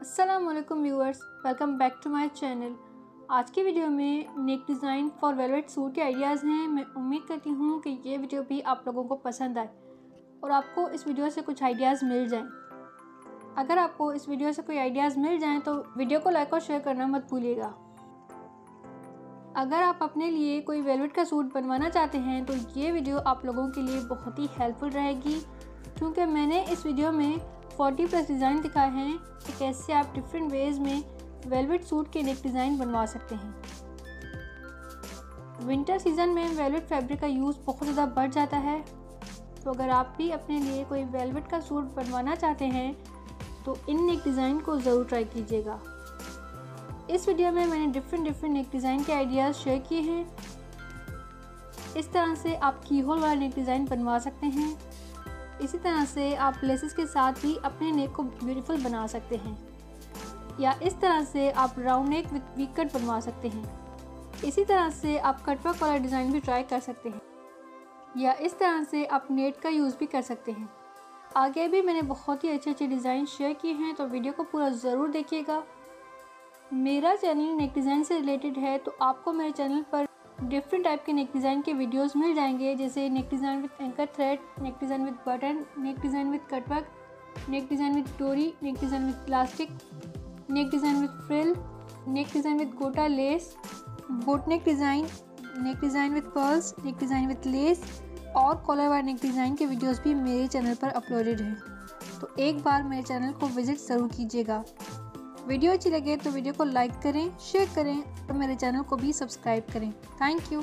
Aslam viewers welcome back to my channel आज की video में neck design for velvet suit के आइडियाज़ हैं। मैं उम्मीद करती हूँ कि ये वीडियो भी आप लोगों को पसंद आए और आपको इस वीडियो से कुछ आइडियाज़ मिल जाएँ। अगर आपको इस वीडियो से कोई आइडियाज़ मिल जाएँ तो वीडियो को लाइक और शेयर करना मत भूलिएगा। अगर आप अपने लिए कोई वेलवेट का सूट बनवाना चाहते हैं तो ये वीडियो आप लोगों के लिए बहुत ही हेल्पफुल रहेगी, क्योंकि मैंने इस वीडियो में 40 प्लस डिज़ाइन दिखाए हैं कि कैसे आप डिफरेंट वेज़ में वेलवेट सूट के नेक डिज़ाइन बनवा सकते हैं। विंटर सीज़न में वेलवेट फैब्रिक का यूज़ बहुत ज़्यादा बढ़ जाता है। तो अगर आप भी अपने लिए कोई वेलवेट का सूट बनवाना चाहते हैं तो इन नेक डिज़ाइन को ज़रूर ट्राई कीजिएगा। इस वीडियो में मैंने डिफरेंट डिफरेंट नेक डिज़ाइन के आइडियाज़ शेयर किए हैं। इस तरह से आप की होल वाला नेक डिज़ाइन बनवा सकते हैं। इसी तरह से आप लेसेस के साथ भी अपने नेक को ब्यूटीफुल बना सकते हैं। या इस तरह से आप राउंड नेक वीक कट बनवा सकते हैं। इसी तरह से आप कटवर्क वाला डिज़ाइन भी ट्राई कर सकते हैं। या इस तरह से आप नेट का यूज़ भी कर सकते हैं। आगे भी मैंने बहुत ही अच्छे अच्छे डिज़ाइन शेयर किए हैं तो वीडियो को पूरा ज़रूर देखिएगा। मेरा चैनल नेक डिज़ाइन से रिलेटेड है तो आपको मेरे चैनल पर डिफरेंट टाइप के नेक डिज़ाइन के वीडियोस मिल जाएँगे जैसे neck design with anchor thread neck design with button neck design with cutwork neck design with डोरी neck design with plastic neck design with frill neck design with गोटा lace boat neck design neck design with pearls neck design with lace और collar wire neck design के videos भी मेरे channel पर uploaded हैं तो एक बार मेरे चैनल को विज़िट ज़रूर कीजिएगा वीडियो अच्छी लगे तो वीडियो को लाइक करें शेयर करें और मेरे चैनल को भी सब्सक्राइब करें। Thank you